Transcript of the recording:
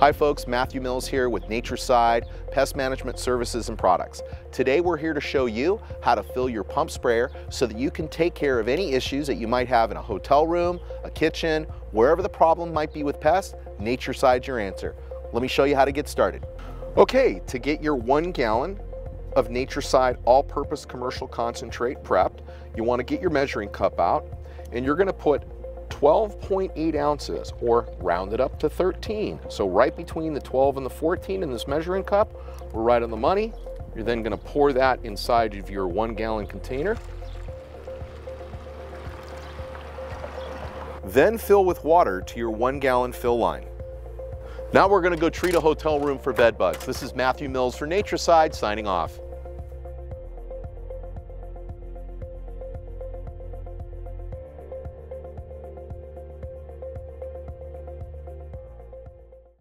Hi folks, Matthew Mills here with Nature-Cide Pest Management Services and Products. Today we're here to show you how to fill your pump sprayer so that you can take care of any issues that you might have in a hotel room, a kitchen, wherever the problem might be with pests, Nature-Cide's your answer. Let me show you how to get started. Okay, to get your one gallon of Natureside all-purpose commercial concentrate prepped, you want to get your measuring cup out and you're going to put 12.8 ounces or round it up to 13. So right between the 12 and the 14 in this measuring cup, we're right on the money. You're then gonna pour that inside of your one gallon container. Then fill with water to your one gallon fill line. Now we're gonna go treat a hotel room for bed bugs. This is Matthew Mills for Nature-Cide signing off.